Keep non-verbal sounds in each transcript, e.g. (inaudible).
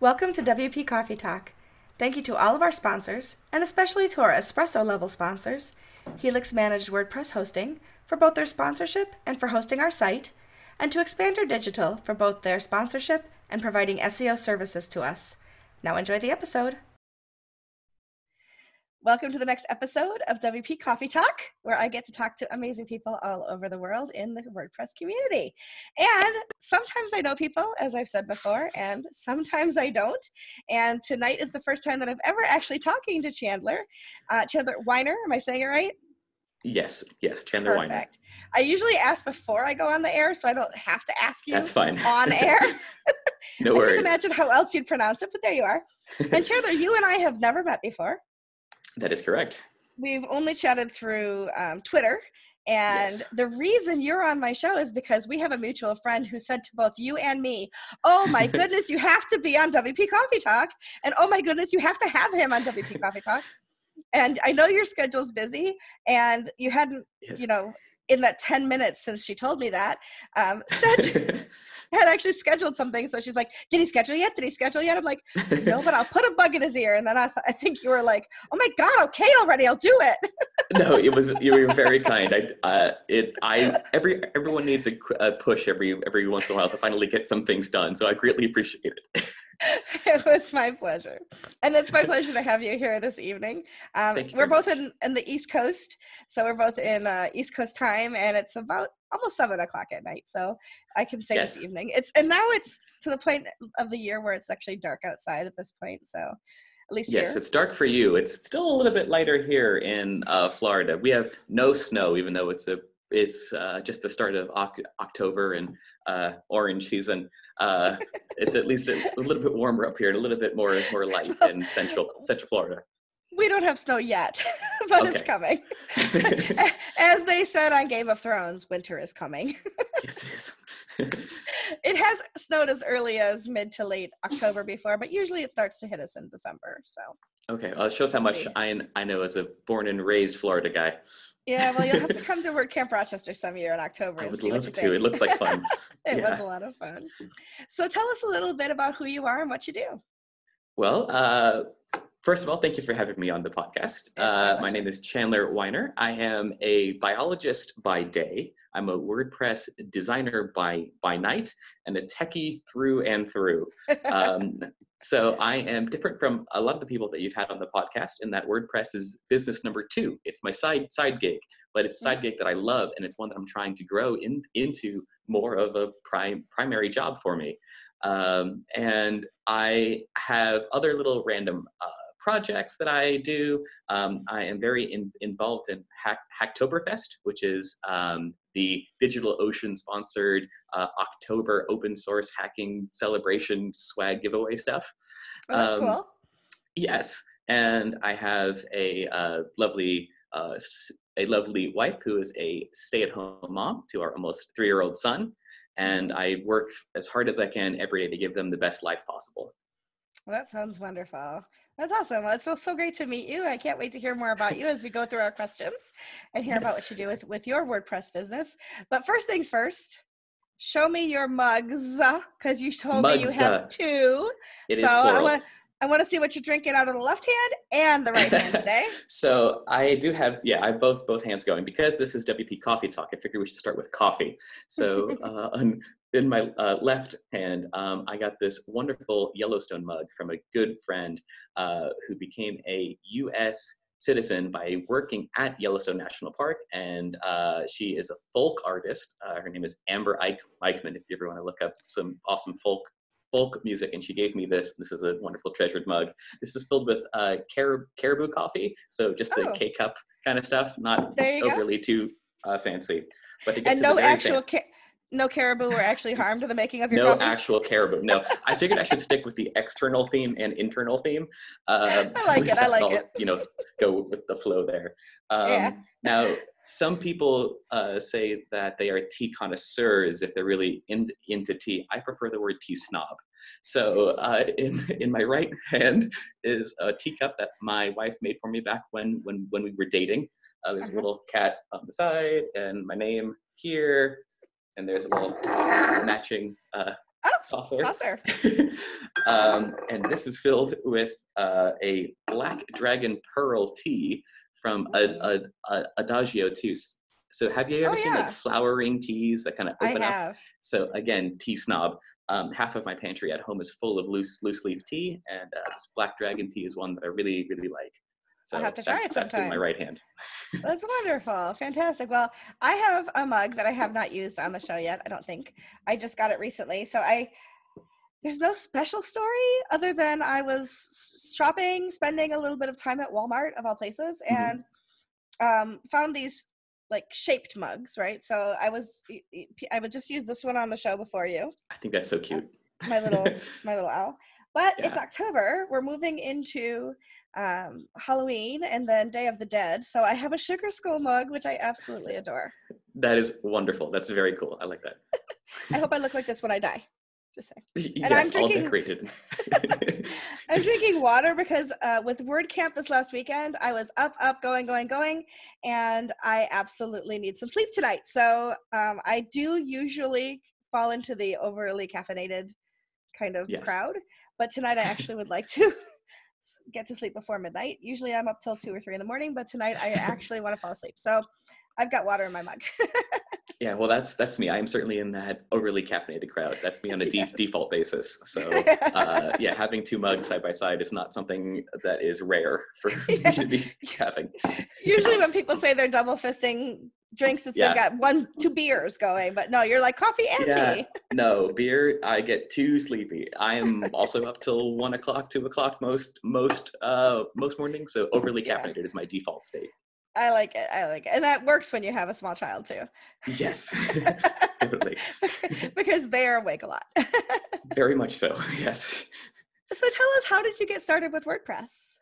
Welcome to WP Coffee Talk. Thank you to all of our sponsors, and especially to our espresso level sponsors Helix Managed WordPress Hosting for both their sponsorship and for hosting our site, and to Expander Digital for both their sponsorship and providing SEO services to us. Now enjoy the episode. Welcome to the next episode of WP Coffee Talk, where I get to talk to amazing people all over the world in the WordPress community. And sometimes I know people, as I've said before, and sometimes I don't. And tonight is the first time that I've ever actually talking to Chandler. Uh, Chandler Weiner, am I saying it right? Yes, yes, Chandler Perfect. Weiner. I usually ask before I go on the air, so I don't have to ask you That's fine. on air. (laughs) no worries. (laughs) I can imagine how else you'd pronounce it, but there you are. And (laughs) Chandler, you and I have never met before. That is correct. We've only chatted through um, Twitter. And yes. the reason you're on my show is because we have a mutual friend who said to both you and me, Oh my (laughs) goodness, you have to be on WP Coffee Talk. And oh my goodness, you have to have him on WP (laughs) Coffee Talk. And I know your schedule's busy and you hadn't, yes. you know, in that 10 minutes since she told me that, um, said (laughs) had actually scheduled something. So she's like, "Did he schedule yet? Did he schedule yet?" I'm like, "No, but I'll put a bug in his ear." And then I, th- I think you were like, "Oh my god, okay already, I'll do it." (laughs) no, it was you were very (laughs) kind. I uh, it I every everyone needs a, a push every every once in a while to finally get some things done. So I greatly appreciate it. (laughs) it was my pleasure. And it's my pleasure to have you here this evening. Um, we're both in, in the East Coast. So we're both in uh, East Coast time, and it's about almost seven o'clock at night. So I can say yes. this evening. It's And now it's to the point of the year where it's actually dark outside at this point. So at least yes here. it's dark for you it's still a little bit lighter here in uh, florida we have no snow even though it's a it's uh, just the start of October and uh, orange season. Uh, it's at least a, a, little bit warmer up here and a little bit more more light (laughs) in central Central Florida. We don't have snow yet, (laughs) but okay. it's coming. (laughs) As they said on Game of Thrones, winter is coming. yes, it is. (laughs) it has snowed as early as mid to late October before, but usually it starts to hit us in December. So. Okay, well, it shows how much I, I know as a born and raised Florida guy. Yeah, well, you'll have to come to WordCamp Rochester some year in October. I would love to. Think. It looks like fun. it yeah. was a lot of fun. So tell us a little bit about who you are and what you do. Well, uh, first of all, thank you for having me on the podcast. Uh, my name is Chandler Weiner. I am a biologist by day. I'm a WordPress designer by by night and a techie through and through. (laughs) Um, so I am different from a lot of the people that you've had on the podcast in that WordPress is business number two. It's my side side gig, but it's a side gig that I love, and it's one that I'm trying to grow in, into more of a prime primary job for me. Um, and I have other little random uh, projects that I do. Um, I am very in, involved in Hack, Hacktoberfest, which is um, the DigitalOcean sponsored uh, October open source hacking celebration swag giveaway stuff. Oh, that's um, cool. Yes, and I have a uh, lovely uh, a lovely wife who is a stay-at-home mom to our almost three-year-old son, and I work as hard as I can every day to give them the best life possible. Well, that sounds wonderful. That's awesome. Well, it's so great to meet you. I can't wait to hear more about you as we go through our questions and hear yes. about what you do with, with your WordPress business. But first things first, show me your mugs because you told mugs, me you have uh, two. It so I want I want to see what you're drinking out of the left hand and the right hand today. (laughs) so I do have yeah I have both both hands going because this is WP Coffee Talk. I figured we should start with coffee. So (laughs) uh, in my uh, left hand, um, I got this wonderful Yellowstone mug from a good friend uh, who became a U.S. citizen by working at Yellowstone National Park, and uh, she is a folk artist. Uh, her name is Amber Ike Eichman. If you ever want to look up some awesome folk folk music, and she gave me this. This is a wonderful treasured mug. This is filled with uh, carib- caribou coffee, so just the oh. K cup kind of stuff, not overly go. too uh, fancy. But and no actual. Ca- no caribou were actually harmed in the making of your no coffee? actual caribou no i figured i should stick with the external theme and internal theme uh, i like (laughs) it i like it you know go with the flow there um, yeah. now some people uh, say that they are tea connoisseurs if they're really in, into tea i prefer the word tea snob so uh, in in my right hand is a teacup that my wife made for me back when when when we were dating uh, there's a uh-huh. little cat on the side and my name here and there's a little matching uh, oh, saucer. saucer. (laughs) Um, and this is filled with uh, a black dragon pearl tea from a, a, a Adagio too. So have you ever oh, seen like flowering teas that kind of open I have. up? So again, tea snob. Um, half of my pantry at home is full of loose loose leaf tea, and uh, this black dragon tea is one that I really really like. So I'll have to try it sometime. That's in my right hand. that's wonderful. Fantastic. Well, I have a mug that I have not used on the show yet, I don't think. I just got it recently. So I there's no special story other than I was shopping, spending a little bit of time at Walmart of all places, mm-hmm. and um, found these like shaped mugs, right? So I was I would just use this one on the show before you. I think that's so cute. My little (laughs) my little owl. But yeah. it's October. We're moving into um, Halloween and then Day of the Dead. So I have a sugar skull mug, which I absolutely adore. That is wonderful. That's very cool. I like that. (laughs) I hope I look like this when I die. Just saying. (laughs) And yes, I'm drinking, all decorated. (laughs) (laughs) I'm drinking water because uh, with WordCamp this last weekend, I was up, up, going, going, going, and I absolutely need some sleep tonight. So um, I do usually fall into the overly caffeinated kind of yes. crowd, but tonight I actually would like to get to sleep before midnight. Usually I'm up till two or three in the morning, but tonight I actually want to fall asleep. So I've got water in my mug. Yeah, well, that's that's me. I'm certainly in that overly caffeinated crowd. That's me on a (laughs) yes. default basis. So (laughs) uh, yeah, having two mugs side by side is not something that is rare for yeah. (laughs) me to be having. Usually, when people say they're double fisting drinks, it's yeah. they've got one two beers going. But no, you're like coffee and tea. no beer. I get too sleepy. I am also up till one o'clock, two o'clock most most uh most mornings. So overly caffeinated is my default state. I like it. I like it. And that works when you have a small child too. Yes. (laughs) Definitely. because they are awake a lot. (laughs) Very much so. Yes. So tell us how did you get started with WordPress?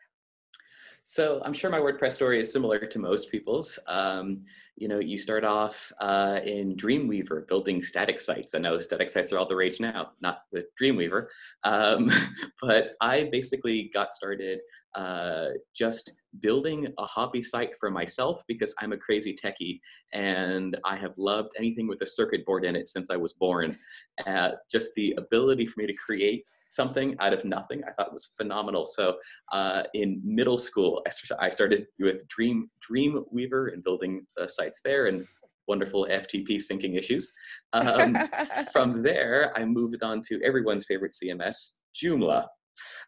So I'm sure my WordPress story is similar to most people's. Um, you know, you start off uh, in Dreamweaver building static sites. I know static sites are all the rage now, not with Dreamweaver. Um, (laughs) but I basically got started uh, just building a hobby site for myself because I'm a crazy techie and I have loved anything with a circuit board in it since I was born. Uh, just the ability for me to create something out of nothing I thought was phenomenal. So uh, in middle school, I started with Dream Dreamweaver and building the sites there and wonderful FTP syncing issues. Um, (laughs) from there, I moved on to everyone's favorite CMS, Joomla.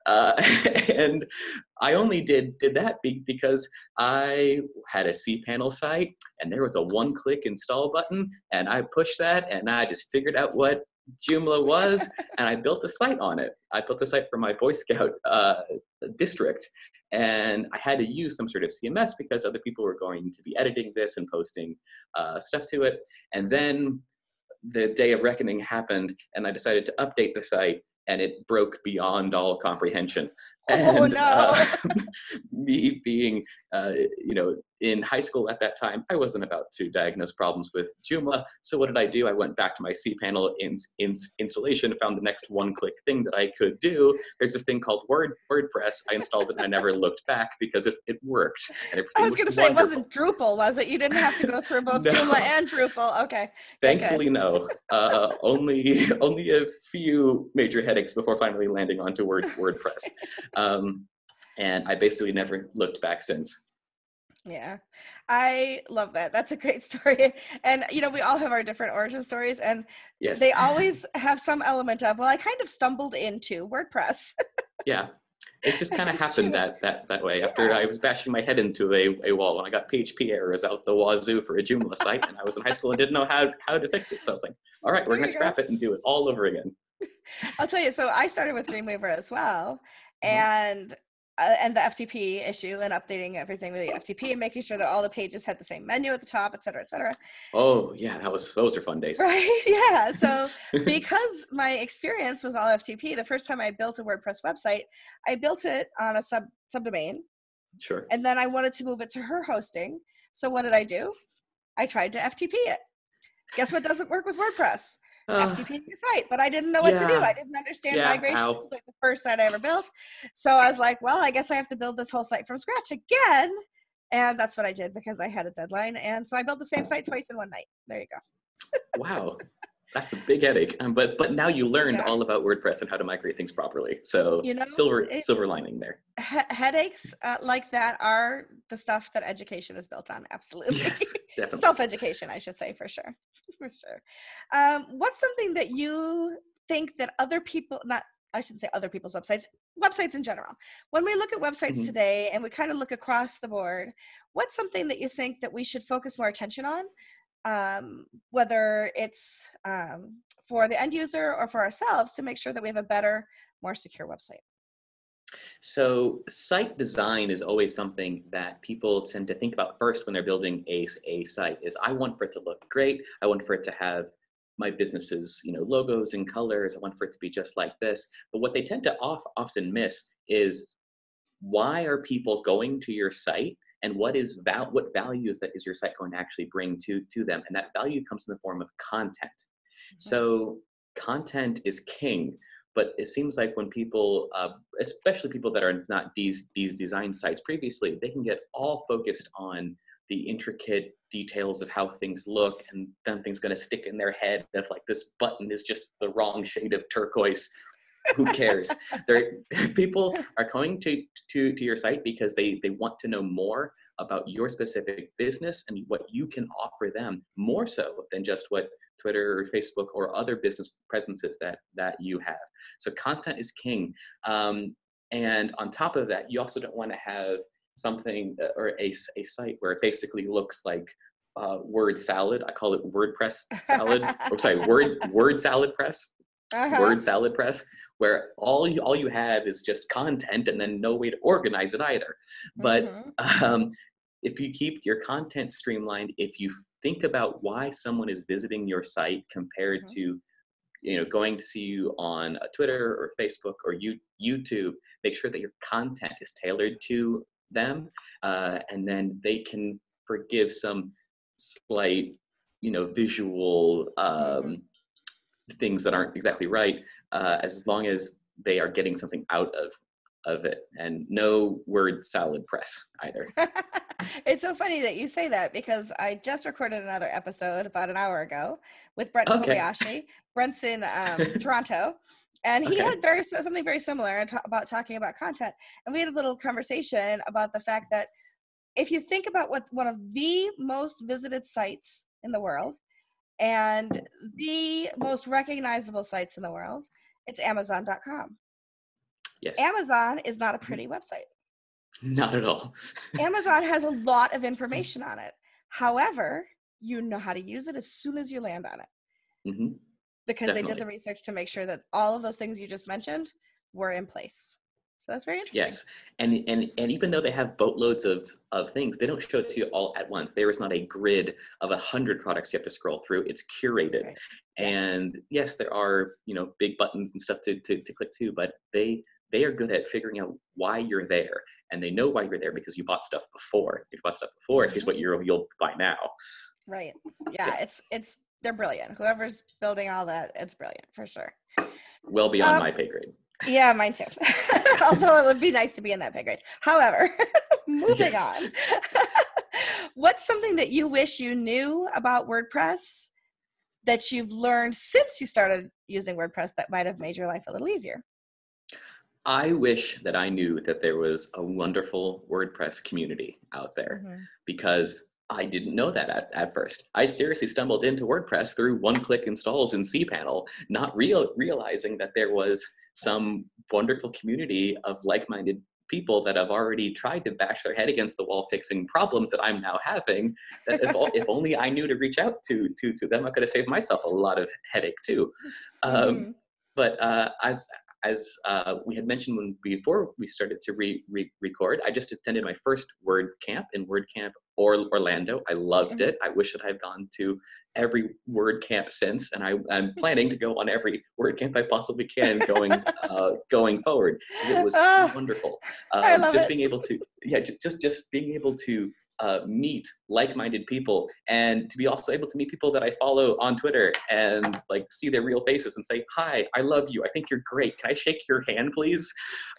Uh, (laughs) and I only did did that be, because I had a cPanel site and there was a one-click install button, and I pushed that, and I just figured out what Joomla was, and I built a site on it. I built a site for my Boy Scout uh, district, and I had to use some sort of CMS because other people were going to be editing this and posting uh, stuff to it. And then the day of reckoning happened, and I decided to update the site, and it broke beyond all comprehension. Oh, and, oh no! Uh, (laughs) me being, uh, you know, in high school at that time, I wasn't about to diagnose problems with Joomla. So what did I do? I went back to my cPanel ins, ins, installation, found the next one-click thing that I could do. There's this thing called Word WordPress. I installed it and I never looked back because it, it worked. I was going to say it wasn't Drupal, was it? You didn't have to go through both (laughs) no. Joomla and Drupal. Okay. Thankfully, no. Uh, only only a few major headaches before finally landing onto Word WordPress. Um, and I basically never looked back since. Yeah, I love that. That's a great (laughs) story. And, you know, we all have our different origin stories, and yes. they (laughs) always have some element of, well, I kind of stumbled into WordPress. yeah. It just (laughs) kind of happened that, that that way. After yeah. I was bashing my head into a, a wall and I got PHP errors out the wazoo for a Joomla site, and I was in high school and didn't know how, how to fix it. So I was like, all right, we're going to scrap go. it and do it all over again. I'll tell you. So I started with Dreamweaver as well. Mm-hmm. And uh, and the FTP issue and updating everything with the FTP and making sure that all the pages had the same menu at the top, et cetera, et cetera. Oh yeah, that was those are fun days. Right? (laughs) Yeah. So (laughs) because my experience was all FTP, the first time I built a WordPress website, I built it on a sub subdomain. Sure. And then I wanted to move it to her hosting. So what did I do? I tried to FTP it. Guess what doesn't work with WordPress? Uh, FTP site, but I didn't know what yeah. to do. I didn't understand yeah, migration. It was like the first site I ever built. So I was like, well, I guess I have to build this whole site from scratch again. And that's what I did because I had a deadline. And so I built the same site twice in one night. There you go. wow. That's a big headache. Um, but but now you learned yeah. all about WordPress and how to migrate things properly. So you know, silver it, silver lining there. He- headaches uh, like that are the stuff that education is built on. Absolutely. Yes, (laughs) definitely. Self education, I should say, for sure, (laughs) for sure. Um, what's something that you think that other people not I shouldn't say other people's websites, websites in general. When we look at websites mm-hmm. today and we kind of look across the board, what's something that you think that we should focus more attention on? Um, whether it's um, for the end user or for ourselves to make sure that we have a better, more secure website. So, site design is always something that people tend to think about first when they're building a, a site. Is I want for it to look great. I want for it to have my business's you know logos and colors i want for it to be just like this but what they tend to off, often miss is why are people going to your site and what is val- what values that is your site going to actually bring to to them? And that value comes in the form of content. Mm-hmm. so content is king but it seems like when people uh, especially people that are not these these design sites previously they can get all focused on the intricate details of how things look and then things going to stick in their head of like this button is just the wrong shade of turquoise who cares there (laughs) people are coming to, to to your site because they they want to know more about your specific business and what you can offer them more so than just what twitter or facebook or other business presences that that you have so content is king um, and on top of that you also don't want to have something uh, or a, a site where it basically looks like uh, word salad. I call it WordPress salad. (laughs) or sorry, word word salad press. Uh-huh. Word salad press, where all you all you have is just content and then no way to organize it either. But mm-hmm. um, if you keep your content streamlined, if you think about why someone is visiting your site compared mm-hmm. to you know going to see you on twitter or facebook or you, youtube make sure that your content is tailored to them, uh, and then they can forgive some slight, you know, visual um, things that aren't exactly right, uh, as long as they are getting something out of of it and no word salad press either (laughs) it's so funny that you say that because i just recorded another episode about an hour ago with brent okay. kobayashi brent's in um, (laughs) toronto and he okay. had very something very similar about talking about content and we had a little conversation about the fact that if you think about what one of the most visited sites in the world and the most recognizable sites in the world it's amazon.com yes. Amazon is not a mm-hmm. pretty website. Not at all. (laughs) Amazon has a lot of information on it. However you know how to use it as soon as you land on it. Mm-hmm. Because Definitely. they did the research to make sure that all of those things you just mentioned were in place. So that's very interesting. Yes, and and and even though they have boatloads of of things, they don't show it to you all at once. There is not a grid of a hundred products you have to scroll through. It's curated, right. and yes, there are you know big buttons and stuff to, to to click to, but they they are good at figuring out why you're there, and they know why you're there because you bought stuff before. If you bought stuff before, mm-hmm. here's what you're you'll buy now. Right. (laughs) Yeah, yeah. it's it's they're brilliant. Whoever's building all that, it's brilliant for sure. Well beyond um, my pay grade. Yeah, mine too. Although it would be nice to be in that pay grade. However, (laughs) moving on. (laughs) What's something that you wish you knew about WordPress that you've learned since you started using WordPress that might have made your life a little easier? I wish that I knew that there was a wonderful WordPress community out there mm-hmm. because I didn't know that at, at first. I seriously stumbled into WordPress through one-click installs in cPanel, not real realizing that there was some wonderful community of like-minded people that have already tried to bash their head against the wall fixing problems that I'm now having. That if, if only I knew to reach out to to to them, I could have saved myself a lot of headache too. Um, mm-hmm. But uh, as as uh, we had mentioned when before we started to re, re, record, I just attended my first word camp in word camp or Orlando. I loved it. I wish that I'd gone to every WordCamp since, and I, am planning to go on every WordCamp I possibly can going (laughs) uh, going forward. It was oh, wonderful. (laughs) Um, just it. being able to, yeah, just just being able to uh, meet like-minded people and to be also able to meet people that I follow on Twitter and like see their real faces and say, "Hi, I love you. I think you're great. Can I shake your hand, please?"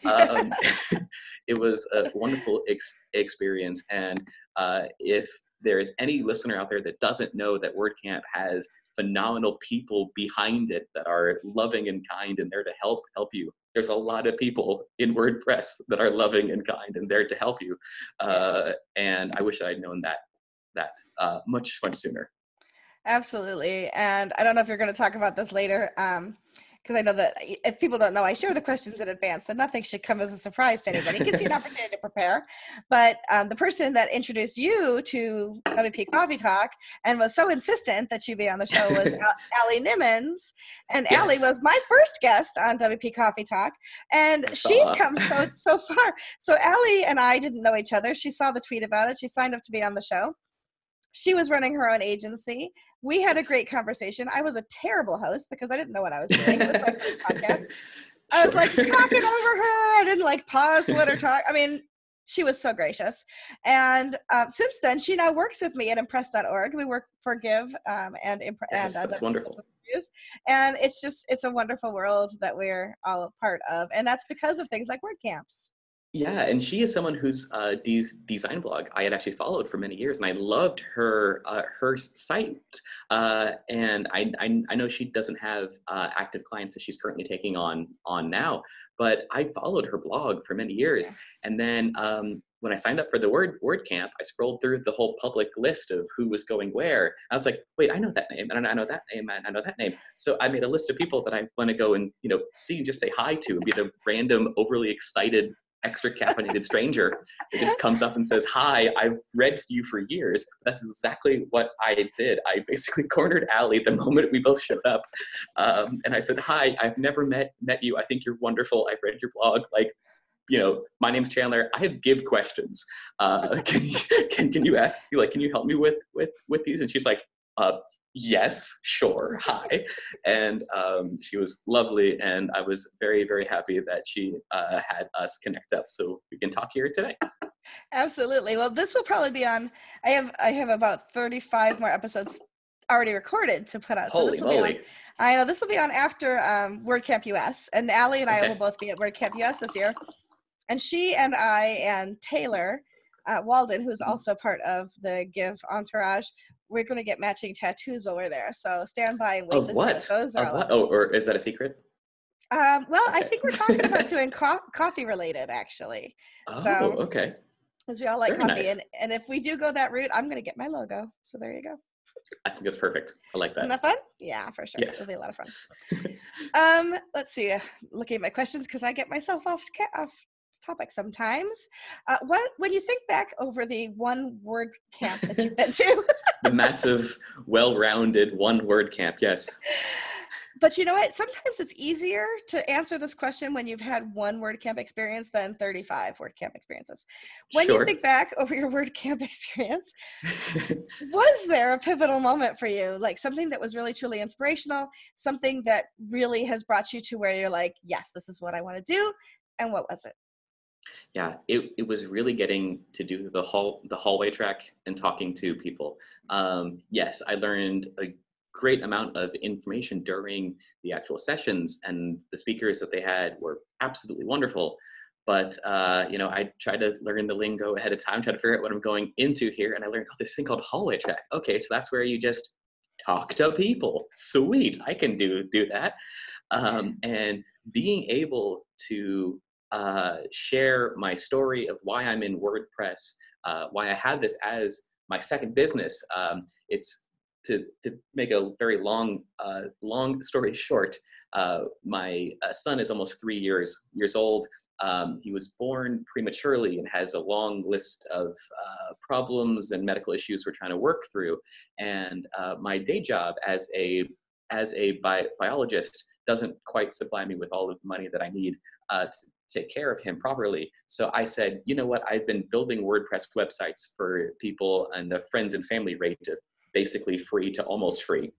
Um, (laughs) it was a wonderful ex- experience, and uh, if there's any listener out there that doesn't know that WordCamp has phenomenal people behind it that are loving and kind and there to help help you. There's a lot of people in WordPress that are loving and kind and there to help you. Uh, and I wish I'd known that that uh, much much sooner. Absolutely. And I don't know if you're going to talk about this later. Um, because I know that if people don't know, I share the questions in advance, so nothing should come as a surprise to anybody. It gives you an opportunity to prepare. But um, the person that introduced you to WP Coffee Talk and was so insistent that you be on the show was (laughs) Allie Nimmons, and yes. Allie was my first guest on WP Coffee Talk, and she's come so so far. So Allie and I didn't know each other. She saw the tweet about it. She signed up to be on the show she was running her own agency. We had a great conversation. I was a terrible host because I didn't know what I was doing. It was my first (laughs) podcast. I was like talking over her. I didn't like pause to let her (laughs) talk. I mean, she was so gracious. And um, since then, she now works with me at impress.org. We work for Give um, and Impress. Yes, and, uh, that's wonderful. And it's just, it's a wonderful world that we're all a part of. And that's because of things like WordCamps. Yeah, and she is someone whose uh, de- design blog I had actually followed for many years, and I loved her uh, her site. Uh, and I, I, I know she doesn't have uh, active clients that she's currently taking on on now, but I followed her blog for many years. And then um, when I signed up for the Word WordCamp, I scrolled through the whole public list of who was going where. I was like, wait, I know that name, and I know that name, and I know that name. So I made a list of people that I want to go and you know see, just say hi to, and be the random, overly excited extra caffeinated stranger that just comes up and says, Hi, I've read you for years. That's exactly what I did. I basically (laughs) cornered Allie the moment we both showed up. Um, and I said, Hi, I've never met met you. I think you're wonderful. I've read your blog. Like, you know, my name's Chandler. I have give questions. Uh, (laughs) can you can, can you ask me like can you help me with with with these? And she's like, uh, yes, sure, (laughs) hi. And um, she was lovely, and I was very, very happy that she uh, had us connect up so we can talk here today. Absolutely. Well, this will probably be on. I have I have about thirty five more episodes already recorded to put out. So Holy moly! On, I know this will be on after um, WordCamp US, and Allie and I okay. will both be at WordCamp US this year. And she and I and Taylor uh, Walden, who's mm-hmm. also part of the Give Entourage, we're going to get matching tattoos while we're there. So stand by and wait of to what? see what those are. What? Oh, or is that a secret? Um, well, okay. I think we're talking about (laughs) doing co- coffee related, actually. Oh, so, okay. Because we all like Very coffee, nice. and and if we do go that route, I'm going to get my logo. So there you go. I think that's perfect. I like that. Isn't that fun? Yeah, for sure. Yes. It'll be a lot of fun. (laughs) um, let's see. Looking at my questions because I get myself off off topic sometimes. Uh, what when you think back over the one word camp that you've been to? (laughs) the massive, well-rounded one word camp. Yes. But you know what? Sometimes it's easier to answer this question when you've had one word camp experience than 35 word camp experiences. When sure. you think back over your word camp (laughs) experience, (laughs) was there a pivotal moment for you? Like something that was really truly inspirational, something that really has brought you to where you're like, yes, this is what I want to do. And what was it? Yeah, it, it was really getting to do the hall the hallway track and talking to people. Um, yes, I learned a great amount of information during the actual sessions, and the speakers that they had were absolutely wonderful. But uh, you know, I tried to learn the lingo ahead of time, try to figure out what I'm going into here, and I learned oh, this thing called hallway track. Okay, so that's where you just talk to people. Sweet, I can do do that. Um, and being able to uh, share my story of why I'm in WordPress, uh, why I have this as my second business. Um, it's to, to make a very long, uh, long story (laughs) short, uh, my uh, son is almost three years, years old. Um, he was born prematurely and has a long list of uh, problems and medical issues we're trying to work through. And my day job as a as a bi- biologist doesn't quite supply me with all of the money that I need uh, take care of him properly. So I said, you know what? I've been building WordPress websites for people and the friends and family rate of basically free to almost free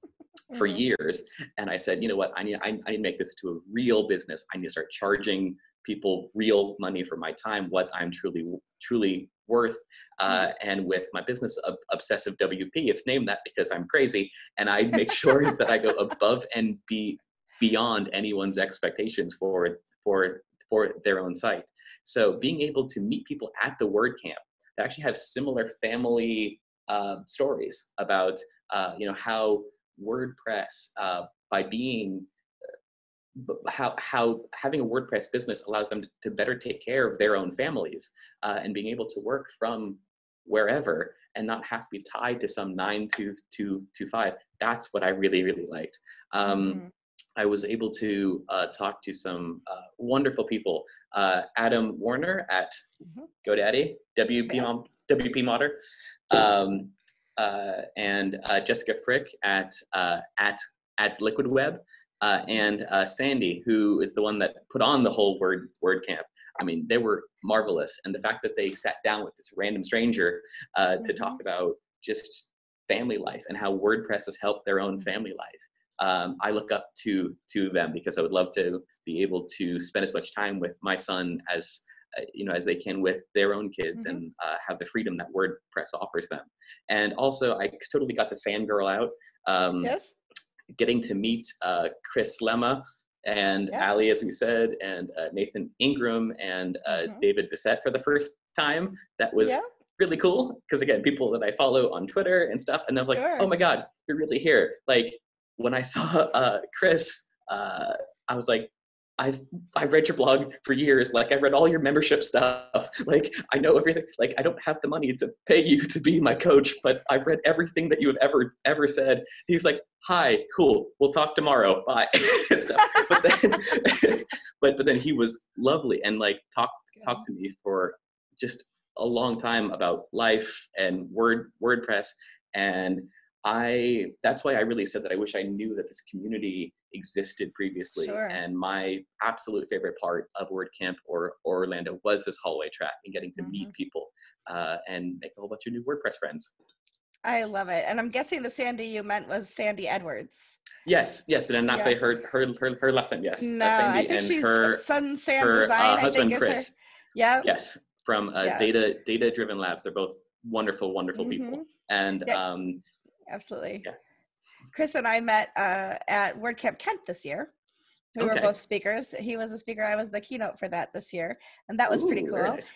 for mm-hmm. years. And I said, you know what? I need, I, I need to make this to a real business. I need to start charging people real money for my time, what I'm truly, truly worth. Uh, mm-hmm. and with my business, Obsessive WP, it's named that because I'm crazy. And I make sure (laughs) that I go above and be beyond anyone's expectations for for for their own site. So being able to meet people at the WordCamp that actually have similar family uh, stories about uh, you know how WordPress uh, by being how how having a WordPress business allows them to, to better take care of their own families uh, and being able to work from wherever and not have to be tied to some nine to to to five. That's what I really really liked. Um, mm-hmm. I was able to uh, talk to some uh, wonderful people. Uh, Adam Warner at mm-hmm. GoDaddy, WP yeah. WP Modder, um, uh, and uh, Jessica Frick at uh, at at Liquid Web uh, and uh, Sandy, who is the one that put on the whole word WordCamp. I mean, they were marvelous, and the fact that they sat down with this random stranger uh, mm-hmm. to talk mm-hmm. about just family life and how WordPress has helped their own family life. Um, I look up to to them because I would love to be able to spend as much time with my son as uh, you know as they can with their own kids mm-hmm. and uh, have the freedom that WordPress offers them. And also, I totally got to fangirl out. Um, yes getting to meet uh, Chris Lema and yeah. Allie, as we said, and uh, Nathan Ingram and uh, mm-hmm. David Bisset for the first time. That was yeah. really cool because again, people that I follow on Twitter and stuff, and I was sure. like, oh my god, you're really here. Like when I (laughs) saw uh, Chris, uh, I was like, I've I've read your blog for years. Like I read all your membership stuff. (laughs) Like I know everything. Like I don't have the money to pay you to be my coach, but I've read everything that you have ever ever said. He's like, "Hi, cool. We'll talk tomorrow. Bye." (laughs) and stuff. But then, but but then he was lovely and like talked talked to me for just a long time about life and word WordPress and I that's why I really said that I wish I knew that this community existed previously. Sure. And my absolute favorite part of WordCamp or, or Orlando was this hallway track and getting to mm-hmm. meet people uh, and make a whole bunch of new WordPress friends. I love it. And I'm guessing the Sandy you meant was Sandy Edwards. Yes, yes, and not yes. say her, her her her last name. Yes, no, uh, Sandy I think she's her Sun Sam her, Design. Uh, husband I think Chris. Her. Yeah. Yes, from uh, yeah. Data Data Driven Labs. They're both wonderful, wonderful mm-hmm. people. And yeah. um, absolutely. Yeah. Chris and I met uh, at WordCamp Kent this year. We okay. were both speakers. He was a speaker. I was the keynote for that this year, and that was Ooh, pretty cool. Nice.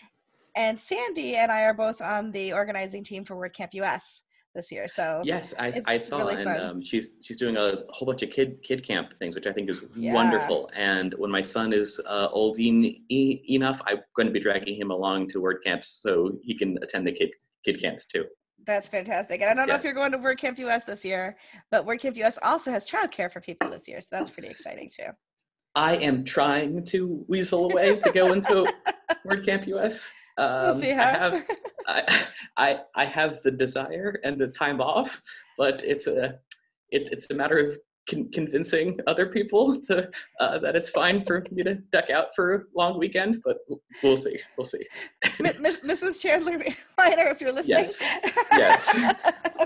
And Sandy and I are both on the organizing team for WordCamp US this year. So yes, I, I saw, really and um, she's she's doing a whole bunch of kid kid camp things, which I think is yeah. wonderful. And when my son is uh, old en- e- enough, I'm going to be dragging him along to WordCamps so he can attend the kid kid camps too. That's fantastic. And I don't yeah. know if you're going to WordCamp US this year, but WordCamp US also has childcare for people this year. So that's pretty exciting too. I am trying to weasel away to go into (laughs) WordCamp US. Um, we'll see how. I have, I, I, I have the desire and the time off, but it's a, it's it's a matter of con- convincing other people (laughs) to uh, that it's fine for me to duck out for a long weekend, but we'll see. We'll see. Miss, Mrs. Chandler Weiner, if you're listening. Yes. Yes.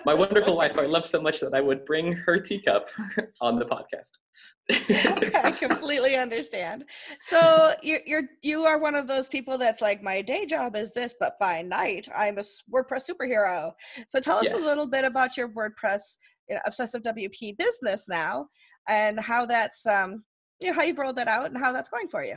My wonderful wife, I love so much that I would bring her teacup (laughs) on the podcast. I (laughs) completely understand. So you're, you're you are one of those people that's like my day job is this, but by night I'm a WordPress superhero. So tell us yes. a little bit about your WordPress obsessive WP business now, and how that's um, you know how you've rolled that out and how that's going for you.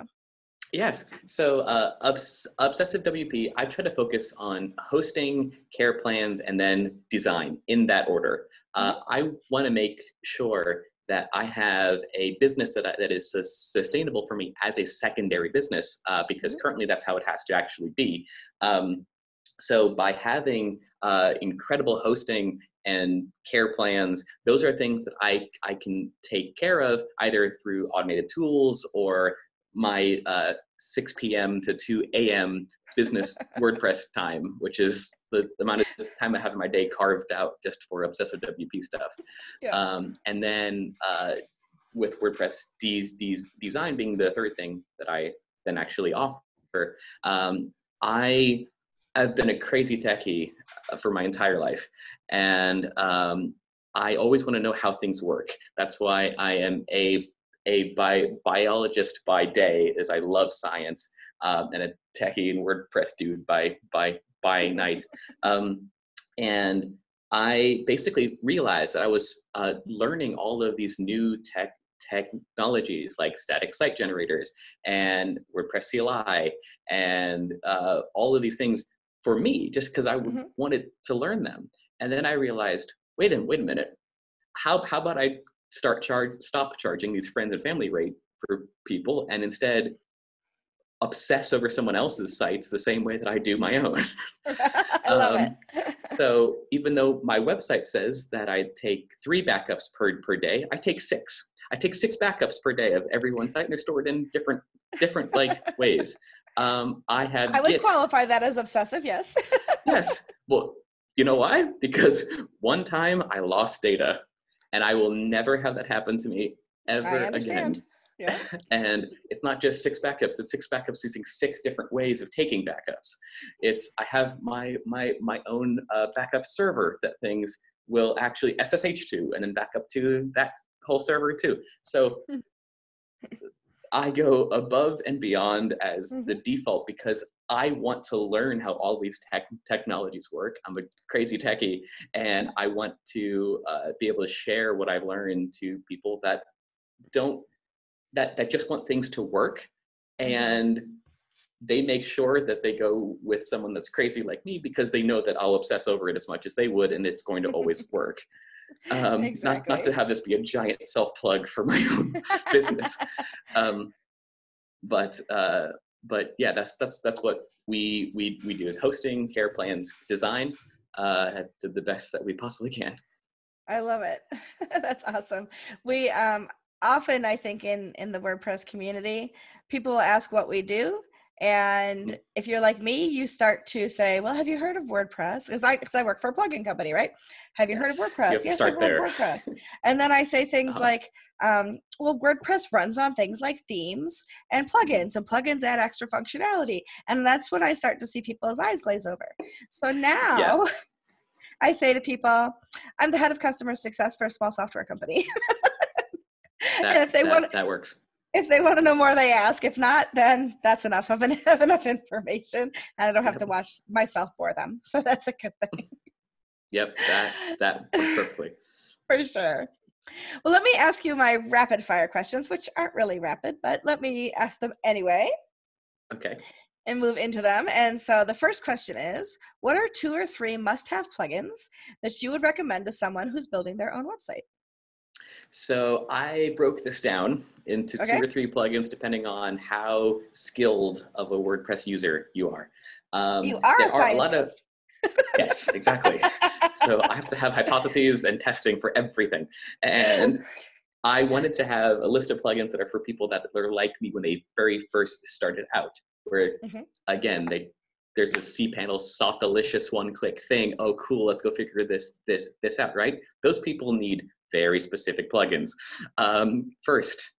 Yes. So uh, Obs- Obsessive WP, I try to focus on hosting, care plans, and then design in that order. Uh, mm-hmm. I want to make sure that I have a business that, I, that is sustainable for me as a secondary business uh, because mm-hmm. currently that's how it has to actually be. Um, so by having uh, incredible hosting and care plans those are things that i i can take care of either through automated tools or my uh, 6 p.m to 2 a.m business (laughs) wordpress time which is the, the, amount of time i have in my day carved out just for obsessive wp stuff yeah. um, and then uh, with wordpress D's, D's design being the third thing that i then actually offer um, i have been a crazy techie uh, for my entire life and um, I always want to know how things work. That's why I am a a bi- biologist by day, as I love science, um, and a techie and WordPress dude by by by night. Um, and I basically realized that I was uh, learning all of these new tech technologies like static site generators and WordPress CLI and uh, all of these things for me, just because I mm-hmm. wanted to learn them. And then I realized, wait a wait a minute, how how about I start charge stop charging these friends and family rate for people and instead obsess over someone else's sites the same way that I do my own. (laughs) I love um, it. (laughs) so even though my website says that I take three backups per per day, I take six. I take six backups per day of every one site, and they're stored in different different like (laughs) ways. Um, I have. I would Git. qualify that as obsessive. Yes. yes. Well, you know why? (laughs) Because one time I lost data, and I will never have that happen to me ever again. Yeah. (laughs) and it's not just six backups; it's six backups using six different ways of taking backups. It's I have my my my own uh, backup server that things will actually SSH to, and then back up to that whole server too. So (laughs) I go above and beyond as mm-hmm. the default because I want to learn how all these tech technologies work. I'm a crazy techie, and I want to uh, be able to share what I've learned to people that don't that that just want things to work, mm-hmm. and they make sure that they go with someone that's crazy like me because they know that I'll obsess over it as much as they would, and it's going to always (laughs) work. Um, exactly. not, not to have this be a giant self plug for my own (laughs) business. Um, but uh, but yeah, that's that's that's what we we we do is hosting, care plans, design uh, to the best that we possibly can. I love it. (laughs) that's awesome. We um, often, I think, in in the WordPress community, people ask what we do, and mm-hmm. if you're like me, you start to say, "Well, have you heard of WordPress?" Because I, cause I work for a plugin company, right? Have you heard of WordPress? yes, I've heard of WordPress. And then I say things uh-huh. like, um, "Well, WordPress runs on things like themes and plugins, and plugins add extra functionality." And that's when I start to see people's eyes glaze over. So now. Yeah. (laughs) I say to people, I'm the head of customer success for a small software company. (laughs) that, and if they that, want that works if they want to know more, they ask. If not, then that's enough of, an, (laughs) of enough information, and I don't have to watch myself for them. So (laughs) that's a good thing. (laughs) Yep, that that works perfectly. For sure. Well, let me ask you my rapid fire questions, which aren't really rapid, but let me ask them anyway. Okay. And move into them. And so the first question is What are two or three must have plugins that you would recommend to someone who's building their own website? So I broke this down into okay. two or three plugins depending on how skilled of a WordPress user you are. Um, you are, there a, are a lot of yes, exactly. (laughs) so I have to have hypotheses and testing for everything, and I wanted to have a list of plugins that are for people that are like me when they very first started out. Where mm-hmm. again, they there's a cPanel Softaculous one click thing. Oh, cool, let's go figure this this this out. Right? Those people need very specific plugins. Um, first,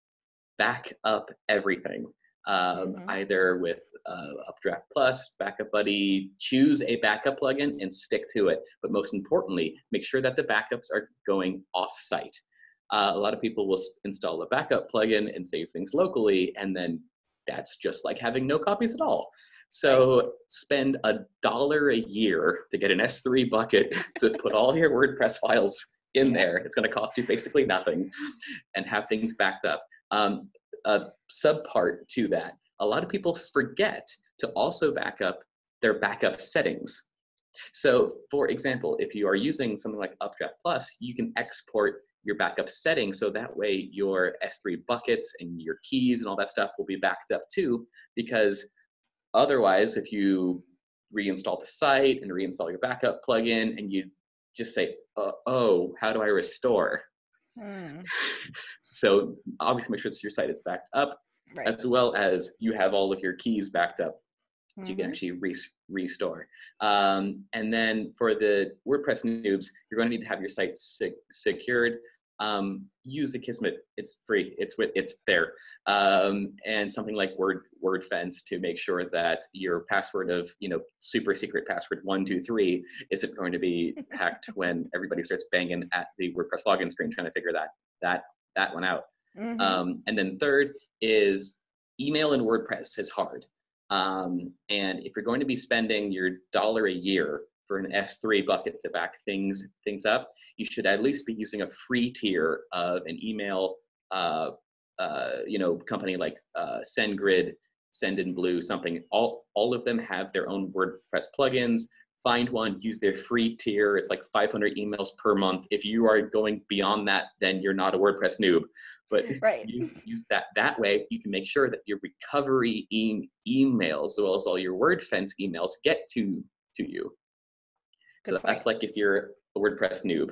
back up everything. Um, mm-hmm. Either with uh, Updraft Plus, Backup Buddy, choose a backup plugin and stick to it. But most importantly, make sure that the backups are going off site. Uh, a lot of people will install a backup plugin and save things locally, and then that's just like having no copies at all. So spend a dollar a year to get an S3 bucket (laughs) to put all your WordPress files in there. It's going to cost you basically nothing and have things backed up. Um, a subpart to that, a lot of people forget to also back up their backup settings. So, for example, if you are using something like Updraft Plus, you can export your backup settings so that way your S3 buckets and your keys and all that stuff will be backed up too. Because otherwise, if you reinstall the site and reinstall your backup plugin and you just say, uh, oh, how do I restore? Hmm. (laughs) so obviously make sure that your site is backed up right. as well as you have all of your keys backed up so you can mm-hmm. actually re- restore. Um, and then for the WordPress noobs, you're going to need to have your site se- secured um, use Akismet. It's free. It's it's there. Um, and something like Word WordFence to make sure that your password of you know super secret password one two three isn't going to be (laughs) hacked when everybody starts banging at the WordPress login screen trying to figure that that that one out. Mm-hmm. Um, and then third is email in WordPress is hard. Um, and if you're going to be spending your dollar a year for an S3 bucket to back things things up, you should at least be using a free tier of an email, uh, uh, you know, company like uh, SendGrid, Sendinblue, something. All all of them have their own WordPress plugins find one, use their free tier. It's like 500 emails per month. If you are going beyond that, then you're not a WordPress noob. But (laughs) right. you use that that way, you can make sure that your recovery e- emails, as well as all your WordFence emails, get to to you. Good so point. that's like if you're a WordPress noob.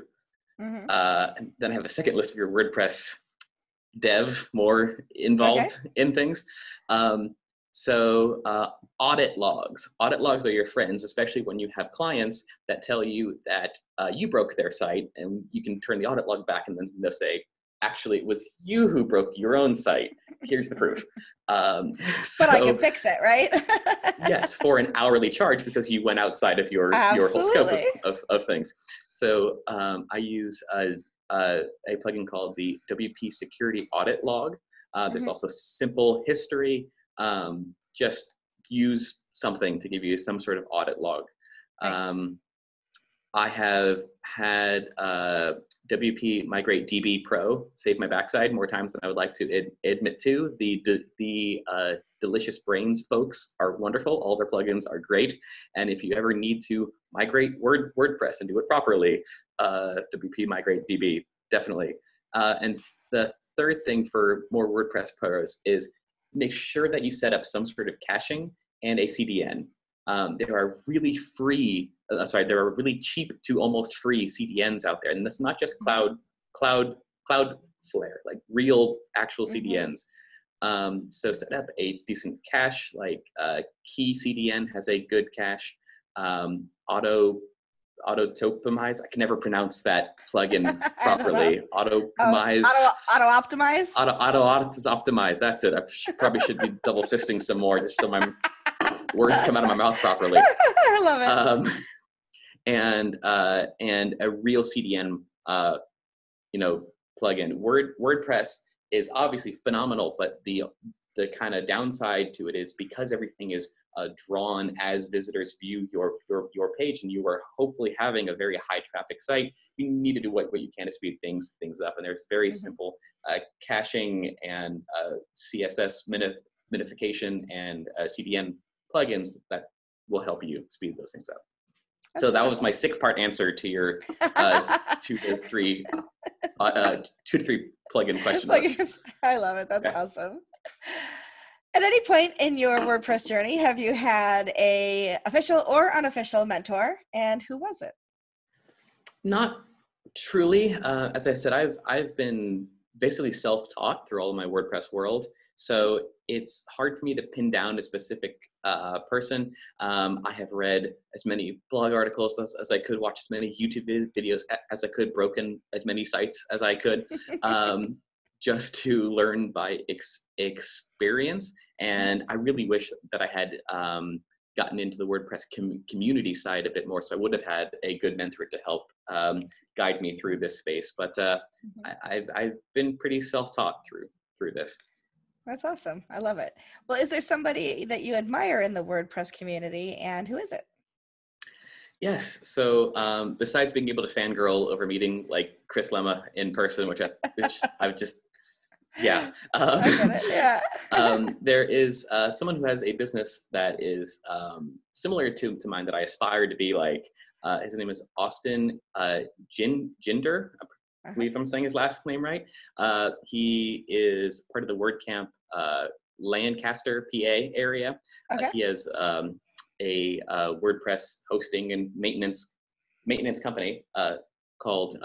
Mm-hmm. Uh, then I have a second list of your WordPress dev, more involved okay. in things. Um, so uh, audit logs. Audit logs are your friends, especially when you have clients that tell you that uh, you broke their site, and you can turn the audit log back, and then they'll say, "Actually, it was you who broke your own site. Here's the proof." Um, (laughs) so, but I can fix it, right? (laughs) yes, for an hourly charge because you went outside of your your whole scope of, of, of things. So um, I use a, a, a plugin called the WP Security Audit Log. Uh, there's mm-hmm. also simple history um, just use something to give you some sort of audit log. Nice. I have had uh, WP Migrate DB Pro save my backside more times than I would like to ad- admit to. The the uh, Delicious Brains folks are wonderful. All their plugins are great. And if you ever need to migrate Word WordPress and do it properly, uh, WP Migrate DB definitely. Uh, and the third thing for more WordPress pros is make sure that you set up some sort of caching and a CDN. Um, there are really free, uh, sorry, there are really cheap to almost free CDNs out there, and this is not just cloud, cloud, Cloudflare, like real actual mm-hmm. CDNs. Um, so set up a decent cache, like uh, Key CDN has a good cache. Um, auto autotopomize. I can never pronounce that plugin (laughs) properly. Oh, auto, auto optimize. Auto auto auto optimize. That's it. I probably should be double fisting some more just so my (laughs) words come out of my mouth properly. (laughs) I love it. Um, and uh, and a real CDN, uh, you know, plugin. Word WordPress is obviously phenomenal, but the the kind of downside to it is because everything is uh, drawn as visitors view your, your, your page and you are hopefully having a very high traffic site, you need to do what, what you can to speed things, things up. And there's very mm-hmm. simple uh, caching and uh, CSS minif- minification and uh, CDN plugins that will help you speed those things up. That's so that was my six part answer to your uh, (laughs) two to three, uh, uh, two to three plugin question. I love it. That's awesome. At any point in your WordPress journey, have you had a official or unofficial mentor, and who was it? Not truly. Uh, as I said, I've I've been basically self-taught through all of my WordPress world, so it's hard for me to pin down a specific uh, person. Um, I have read as many blog articles as, as, I could, watch as many YouTube videos as I could, broken as many sites as I could. (laughs) Um, just to learn by ex- experience. And I really wish that I had um, gotten into the WordPress com- community side a bit more. So I would have had a good mentor to help um, guide me through this space. But uh, mm-hmm. I, have I've been pretty self-taught through through this. That's awesome. I love it. Well, is there somebody that you admire in the WordPress community, and who is it? Yes. So um, besides being able to fangirl over meeting like Chris Lema in person, which I which (laughs) I've just yeah. (laughs) Um, yeah. (laughs) um, there is uh, someone who has a business that is um, similar to, to mine that I aspire to be like. Uh, his name is Austin uh, Gin, Ginder. I uh-huh. believe I'm saying his last name right. Uh, he is part of the WordCamp uh, Lancaster, PA area. Uh, he has um, a uh, WordPress hosting and maintenance maintenance company called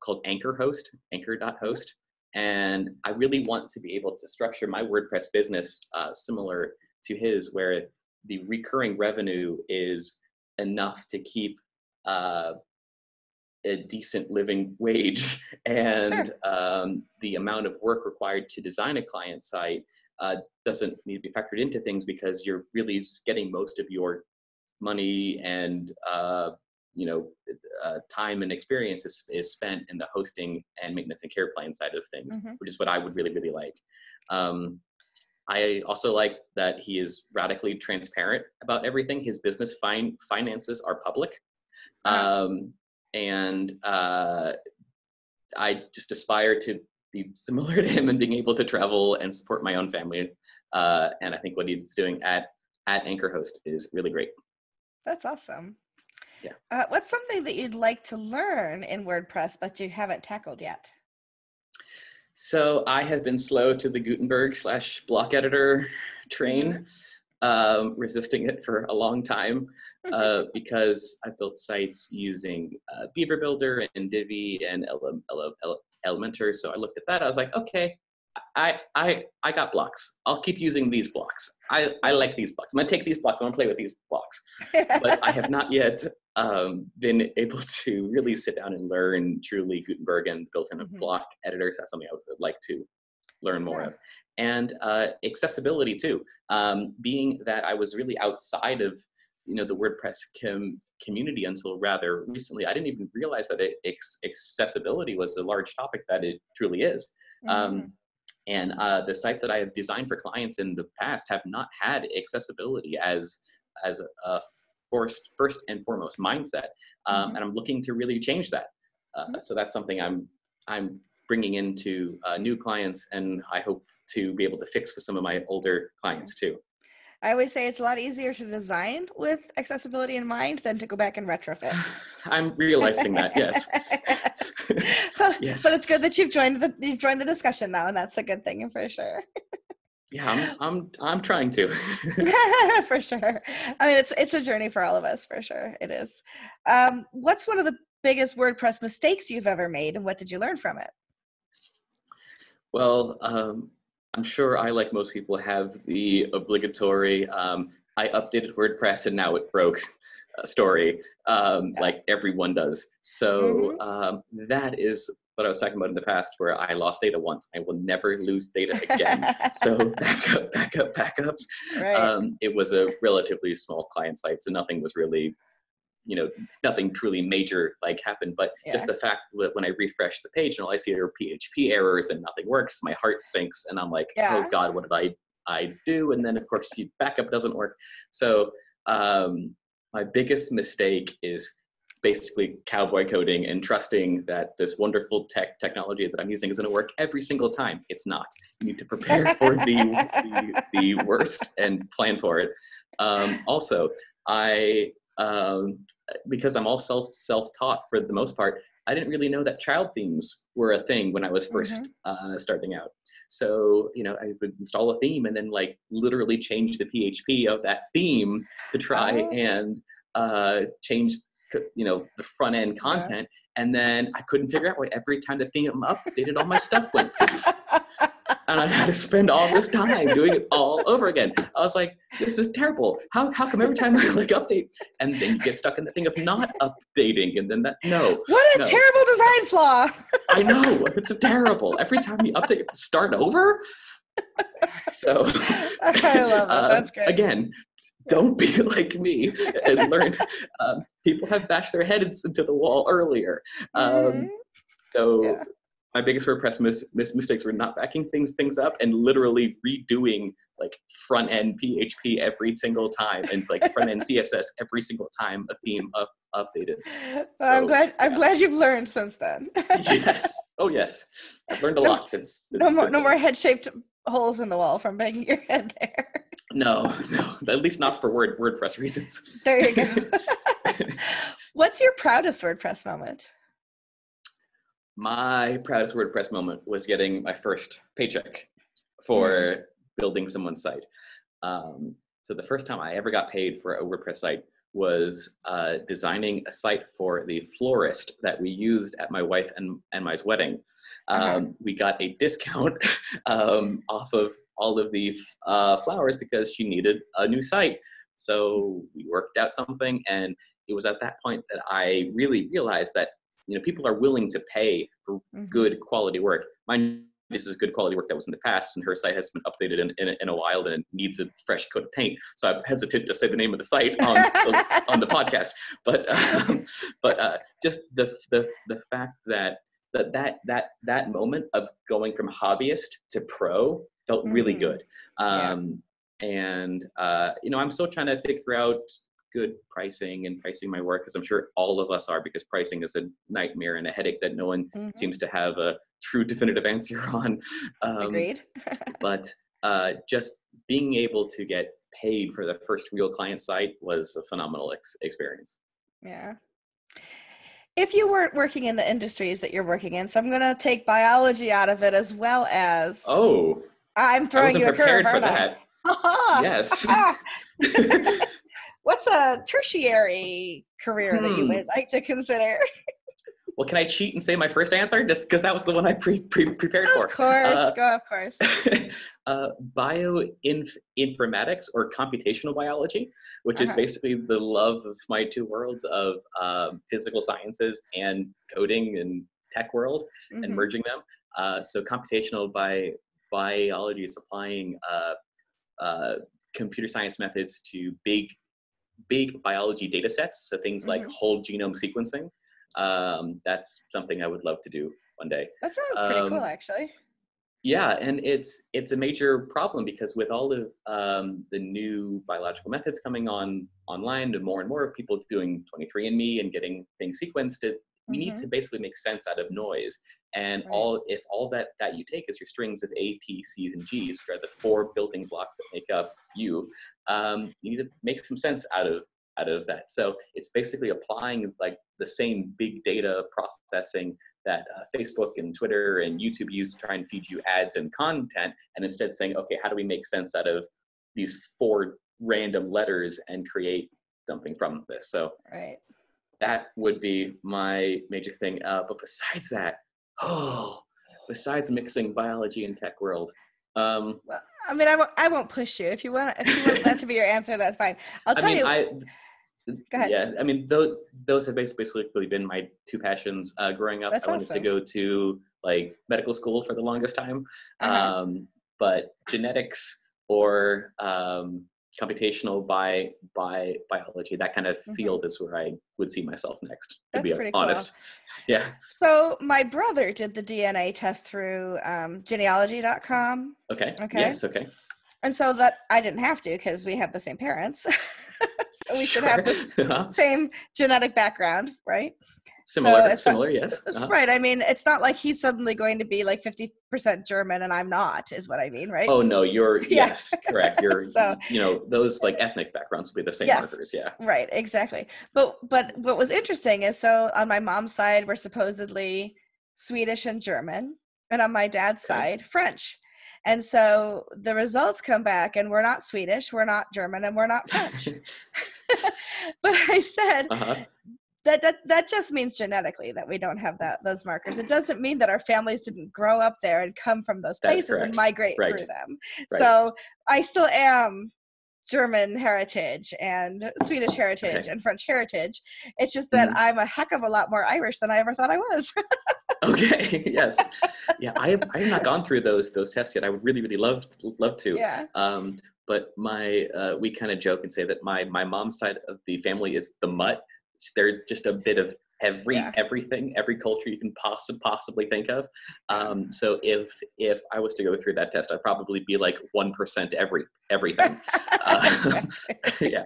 called Anchor Host, Anchor.host and I really want to be able to structure my WordPress business uh, similar to his, where the recurring revenue is enough to keep uh, a decent living wage, (laughs) and sure. um, the amount of work required to design a client site uh, doesn't need to be factored into things because you're really getting most of your money and uh, you know uh, time and experience is, is spent in the hosting and maintenance and care plan side of things mm-hmm. which is what i would really really like um, i also like that he is radically transparent about everything his business fin- finances are public uh-huh. um, and uh, i just aspire to be similar to him and being able to travel and support my own family uh, and i think what he's doing at at anchor host is really great that's awesome yeah. Uh, what's something that you'd like to learn in WordPress but you haven't tackled yet? So I have been slow to the Gutenberg slash block editor train, mm-hmm. Um, resisting it for a long time (laughs) uh, because I built sites using uh, Beaver Builder and Divi and Ele- Ele- Ele- Elementor. So I looked at that. I was like, okay, I I I got blocks. I'll keep using these blocks. I I like these blocks. I'm gonna take these blocks. I'm gonna play with these blocks. but I have not yet um, been able to really sit down and learn truly Gutenberg and built-in mm-hmm. block editors. That's something I would like to learn more yeah. of. And uh, accessibility too. Um, being that I was really outside of you know the WordPress com- community until rather recently, I didn't even realize that it, accessibility was a large topic that it truly is. Um, mm-hmm. Um, and uh, the sites that I have designed for clients in the past have not had accessibility as as a first first and foremost mindset, um, mm-hmm. and I'm looking to really change that. Uh, mm-hmm. So that's something I'm I'm bringing into uh, new clients, and I hope to be able to fix with some of my older clients too. I always say it's a lot easier to design with accessibility in mind than to go back and retrofit. (sighs) I'm realizing that, yes. (laughs) yes. But it's good that you've joined the you've joined the discussion now, and that's a good thing for sure. yeah, I'm I'm I'm trying to. (laughs) for sure. I mean, it's it's a journey for all of us, for sure. It is. Um, what's one of the biggest WordPress mistakes you've ever made, and what did you learn from it? Well, um, I'm sure I, like most people, have the obligatory um, I updated WordPress and now it broke uh, story, um, yeah. like everyone does. So mm-hmm. um, that is what I was talking about in the past, where I lost data once. I will never lose data again. (laughs) so backup, backup, backups. Right. Um, it was a relatively small client site, so nothing was really you know nothing truly major like happened but yeah. just the fact that when i refresh the page and all i see are php errors and nothing works my heart sinks and i'm like oh yeah. oh god what did i i do and then of course the backup doesn't work so um, my biggest mistake is basically cowboy coding and trusting that this wonderful tech technology that I'm using is going to work every single time. It's not. You need to prepare for the, (laughs) the, the worst and plan for it. Um, also, I um, because I'm all self self taught for the most part, I didn't really know that child themes were a thing when I was 1st mm-hmm. uh, starting out. So you know, I would install a theme and then like literally change the PHP of that theme to try oh. and uh, change you know the front end content. Yeah. And then I couldn't figure out why every time the theme updated, all my stuff went. (laughs) and I had to spend all this time doing it all over again. I was like, this is terrible. How, how come every time I like update and then you get stuck in the thing of not updating and then that no. What a no. terrible design flaw. I know. It's terrible. Every time you update, you have to start over. So (laughs) I love it. Uh, That's great. Again, don't be like me and learn. Um, people have bashed their heads into the wall earlier. Um, mm-hmm. So yeah my biggest WordPress mis- mis- mistakes were not backing things things up and literally redoing like front end PHP every single time and like front end CSS every single time a theme up updated. So, I'm glad I'm glad you've learned since then. yes. Oh yes. I've learned a (laughs) no, lot since, since No more since no more head shaped holes in the wall from banging your head (laughs) there. No, no, at least not for Word WordPress reasons. There you go. (laughs) What's your proudest WordPress moment? My proudest WordPress moment was getting my first paycheck for building someone's site. Um, so the first time I ever got paid for a WordPress site was uh, designing a site for the florist that we used at my wife and, and my wedding. Uh-huh. Um, We got a discount (laughs) um, off of all of the uh, flowers because she needed a new site. So we worked out something, and it was at that point that I really realized that you know people are willing to pay for mm-hmm. good quality work mine this is good quality work that was in the past and her site has been updated in, in, in a while and needs a fresh coat of paint so i'm hesitant to say the name of the site on, the, on the (laughs) podcast but um, but uh, just the, the the fact that that that that that moment of going from hobbyist to pro felt mm-hmm. really good um, yeah. and uh, you know i'm still trying to figure out good pricing and pricing my work, as I'm sure all of us are, because pricing is a nightmare and a headache that no one mm-hmm. seems to have a true (laughs) definitive answer on. Um, Agreed. (laughs) but uh, just being able to get paid for the first real client site was a phenomenal ex- experience. Yeah. If you weren't working in the industries that you're working in, so I'm going to take biology out of it as well as. Oh. I'm throwing you a prepared curve. for that. (laughs) yes. What's a tertiary career hmm. that you hmm. would like to consider? well, can I cheat and say my first answer just because that was the one I pre, pre prepared of for? Of course, uh, go of course. (laughs) uh, bioinformatics or computational biology, which uh-huh. is basically the love of my two worlds of uh, physical sciences and coding and tech world mm-hmm. and merging them. Uh, so computational by biology is applying uh, uh, computer science methods to big big biology data sets, so things mm-hmm. like whole genome sequencing. Um, that's something I would love to do one day. That sounds pretty um, cool, actually. Yeah, and it's it's a major problem because with all of um, the new biological methods coming on online, and more and more of people doing 23andMe and getting things sequenced, it, we mm-hmm. need to basically make sense out of noise. And right. all if all that that you take is your strings of A, T, C's, and G's, which are the four building blocks that make up you, um, you need to make some sense out of out of that. So it's basically applying like the same big data processing that uh, Facebook and Twitter and YouTube use to try and feed you ads and content, and instead saying, okay, how do we make sense out of these four random letters and create something from this? So right. That would be my major thing. Uh, but besides that, (gasps) oh, besides mixing biology and tech world, um, well, I mean, I won't, I won't push you. If you want, if you want that to be your answer, that's fine. I'll tell I mean, you. I, Go ahead. Yeah, I mean, those those have basically been my two passions. Uh, growing up, that's I wanted awesome. to go to like medical school for the longest time, uh-huh. um, but genetics or um, computational by by biology that kind of mm-hmm. field is where i would see myself next to That's be pretty honest. Cool. (laughs) yeah. So my brother did the dna test through um, genealogy.com okay. Okay. Yes okay. And so that i didn't have to because we have the same parents. (laughs) So we should have the (laughs) uh-huh. same genetic background right Similar, so similar, yes. That's uh-huh. right. I mean, it's not like he's suddenly going to be like 50% German and I'm not, is what I mean, right? Oh, no, you're, (laughs) yeah. yes, correct. You're, (laughs) so, you know, those like ethnic backgrounds will be the same yes, markers, yeah. Right, exactly. But, but what was interesting is so on my mom's side, we're supposedly Swedish and German, and on my dad's okay. side, French. And so the results come back, and we're not Swedish, we're not German, and we're not French. (laughs) but I said, uh-huh that, that that just means genetically that we don't have that those markers. It doesn't mean that our families didn't grow up there and come from those places and migrate right. through them. Right. So I still am German heritage and Swedish heritage okay. and French heritage. It's just that mm-hmm. I'm a heck of a lot more Irish than I ever thought I was. okay. (laughs) Yes. (laughs) Yeah. I have. I have not gone through those those tests yet. I would really, really love love to. Yeah. Um, but my uh, we kind of joke and say that my my mom's side of the family is the mutt they're just a bit of every yeah. everything every culture you can poss- possibly think of. Um, so if if i was to go through that test i'd probably be like 1% every everything. (laughs) Uh, (laughs) yeah.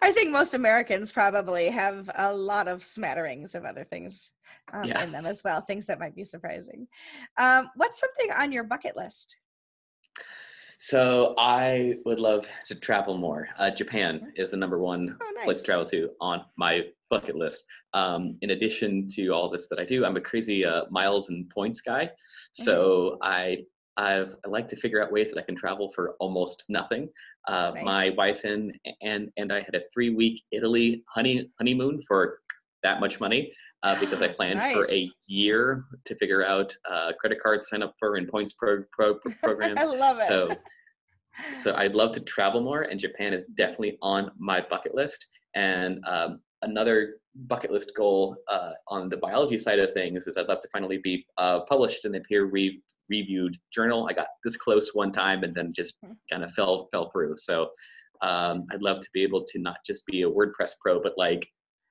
I think most americans probably have a lot of smatterings of other things um, yeah. in them as well things that might be surprising. Um, what's something on your bucket list so I would love to travel more. Uh, Japan is the number one oh, nice. place to travel to on my bucket list. Um, in addition to all this that I do, I'm a crazy uh, miles and points guy. So mm-hmm. I I've, I like to figure out ways that I can travel for almost nothing. Uh, nice. My wife and and and I had a three week Italy honey honeymoon for that much money. Uh, because I planned nice. for a year to figure out uh, credit card sign up for and points pro, pro, (laughs) programs. I love it. So so I'd love to travel more, and Japan is definitely on my bucket list. And um, another bucket list goal uh, on the biology side of things is I'd love to finally be uh, published in a peer re- reviewed journal. I got this close one time and then just hmm. kind of fell fell through. So um, I'd love to be able to not just be a WordPress pro, but like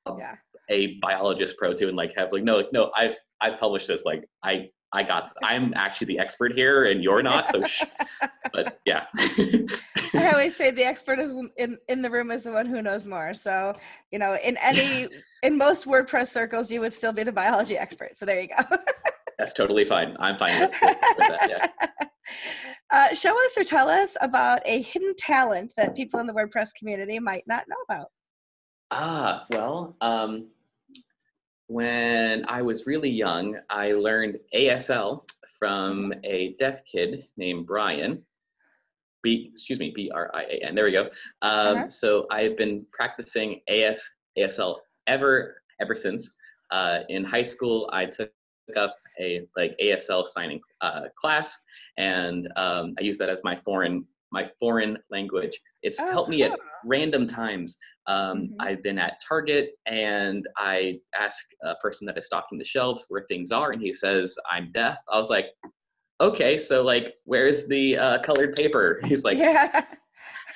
a, yeah. A biologist pro too, and like have like no, like, no, I've I've published this. Like I I got I'm actually the expert here and you're not. So, sh- but yeah. (laughs) I always say the expert is in in the room is the one who knows more. So you know, in any in most WordPress circles, you would still be the biology expert. So there you go. (laughs) That's totally fine. I'm fine with, with that. Yeah. (laughs) Uh, show us or tell us about a hidden talent that people in the WordPress community might not know about. Ah, well, um, when I was really young, I learned ASL from a deaf kid named Brian. B, excuse me, B R I A N. There we go. Um, uh-huh. So I've been practicing AS ASL ever ever since. Uh, in high school, I took up a like ASL signing uh, class, and um, I use that as my foreign my foreign language. It's oh, helped me at random times. Um, mm-hmm. I've been at Target and I ask a person that is stocking the shelves where things are, and he says, I'm deaf. I was like, okay, so like, where's the uh, colored paper? (laughs) He's like, yeah.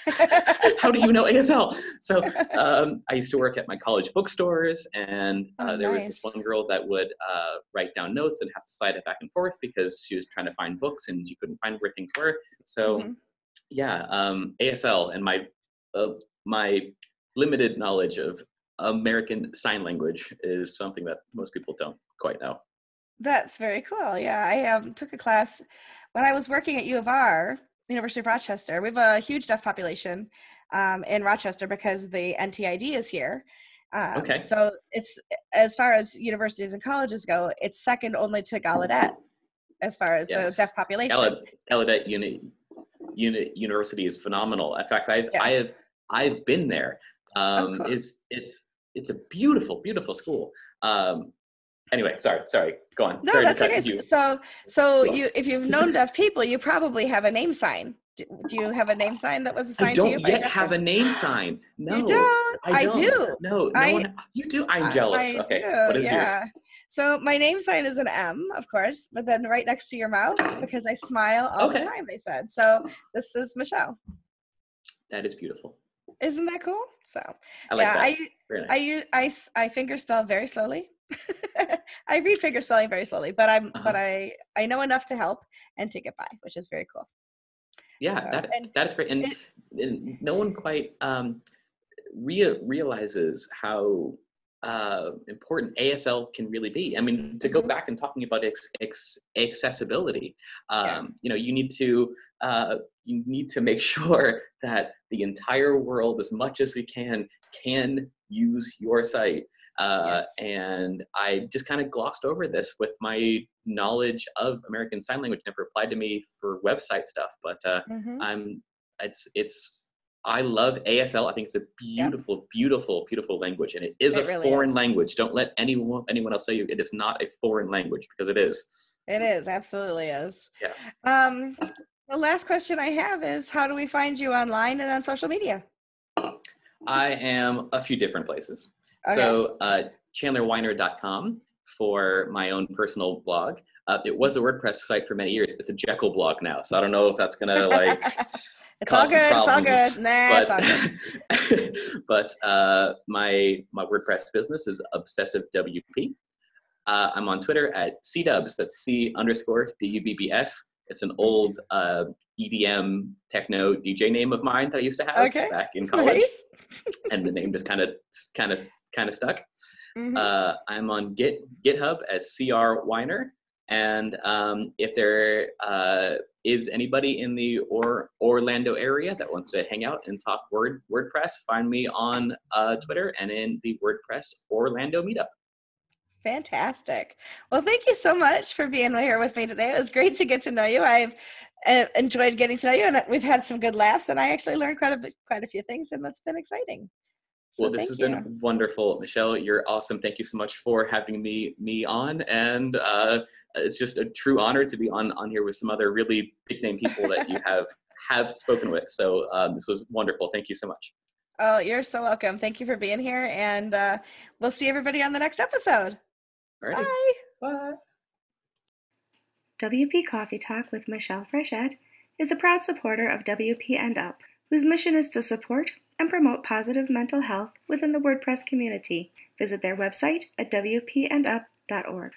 (laughs) how do you know ASL? So (laughs) um, I used to work at my college bookstores, and uh, oh, there nice. was this one girl that would uh, write down notes and have to slide it back and forth because she was trying to find books and she couldn't find where things were. So mm-hmm yeah, um, ASL and my uh, my limited knowledge of American Sign Language is something that most people don't quite know. That's very cool. Yeah, I um, took a class when I was working at U of R, University of Rochester. We have a huge deaf population um, in Rochester because the NTID is here. Um, okay. So it's as far as universities and colleges go, it's second only to Gallaudet as far as yes. the deaf population. Gallaudet Gallaudet Uni uni- university is phenomenal. In fact, I've yeah. I have I've been there. Um. It's it's it's a beautiful beautiful school. Um, anyway, sorry sorry. Go on. No, sorry that's okay. You. So so you if you've known deaf people, you probably have a name sign. Do, do you have a name sign that was assigned to you? (gasps) I don't yet have a name sign. No, you don't. I, don't. I do. No, no I, one, you do. I'm jealous. I, okay, do, what is yeah. yours? So my name sign is an M, of course, but then right next to your mouth because I smile all okay. the time. They said so. This is Michelle. That is beautiful. Isn't that cool? So I like yeah, that. I, nice. I I I finger spell very slowly. (laughs) I read finger spelling very slowly, but I'm uh-huh. but I I know enough to help and to get by, which is very cool. Yeah, so, that and, that's great, and, and no one quite um, rea- realizes how uh, important ASL can really be. I mean, to go mm-hmm. back and talking about ex- ex- accessibility, um, yeah. you know, you need to uh, you need to make (laughs) sure that the entire world, as much as it can, can use your site. Uh, yes. And I just kind of glossed over this with my knowledge of American Sign Language. Never applied to me for website stuff, but uh, mm-hmm. I'm it's it's I love ASL. I think it's a beautiful, yep. beautiful, beautiful language, and it is it a really foreign is. language. Don't let anyone anyone else tell you it is not a foreign language because it is. It is absolutely is. Yeah. Um, the last question I have is, how do we find you online and on social media? I am a few different places. Okay. So uh, chandlerweiner.com for my own personal blog. Uh, it was a WordPress site for many years. It's a Jekyll blog now, so I don't know if that's gonna like (laughs) It's all good. Problems, it's all good. Nah, but, it's all good. (laughs) but uh, my my WordPress business is Obsessive WP. Uh, I'm on Twitter at cdubs. That's C underscore D U B B S. It's an old uh, EDM techno DJ name of mine that I used to have okay. back in (laughs) college, nice. and the name just kind of kind of kind of stuck. Mm-hmm. Uh, I'm on Git GitHub as CR Weiner, and um, if there uh, is anybody in the or Orlando area that wants to hang out and talk word WordPress, find me on uh, Twitter and in the WordPress Orlando meetup. Fantastic. Well, thank you so much for being here with me today. It was great to get to know you. I've uh, enjoyed getting to know you, and we've had some good laughs. And I actually learned quite a quite a few things, and that's been exciting. So well, this has you. been wonderful, Michelle. You're awesome. Thank you so much for having me me on, and uh, it's just a true honor to be on on here with some other really big name people that you (laughs) have have spoken with. So um, this was wonderful. Thank you so much. Oh, you're so welcome. Thank you for being here, and uh, we'll see everybody on the next episode. Bye. Bye. WP Coffee Talk with Michelle Frechette is a proud supporter of WP and Up, whose mission is to support and promote positive mental health within the WordPress community. Visit their website at wpandup.org.